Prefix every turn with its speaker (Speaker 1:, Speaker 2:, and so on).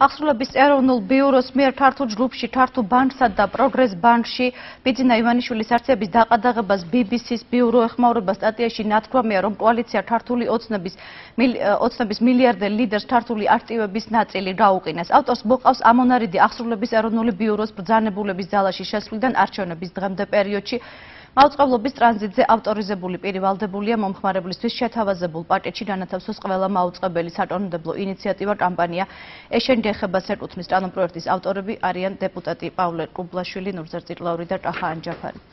Speaker 1: ახსრულების ეროვნულ ბიუროს მიერ თართულ ჯგუფში, თართულ ბანკსა და პროგრეს ბანკში ბიძინა ივანიშვილის არჩევის დაყადაღებას BBC-ს ბიურო ეხმაურება სტატიაში ნათქვამია, რომ კოალიცია თართული ოცნების ოცნების მილიარდერ ლიდერს თართული არტივების ნაწილი გაუყინეს. ავტორს მოყავს ამონარიდი ახსრულების ეროვნული ბიუროს ბრძანებულების ძალაში შესვლიდან არჩევნების დღემდე პერიოდში მაუწყებლობის ტრანზიტზე ავტორიზებული პირი ვალდებულია მომხმარებლისთვის შეთავაზებულ პაკეტში განათავსოს ყველა მაუწყებელი საკანონმდებლო ინიციატივა კამპანია ეშენდი ეხებას ეკუთვნის კანონპროექტის ავტორები არიან დეპუტატი პავლე კუბლაშვილი, ნურზერ წიტლაური და ტახა ანჯაფარი.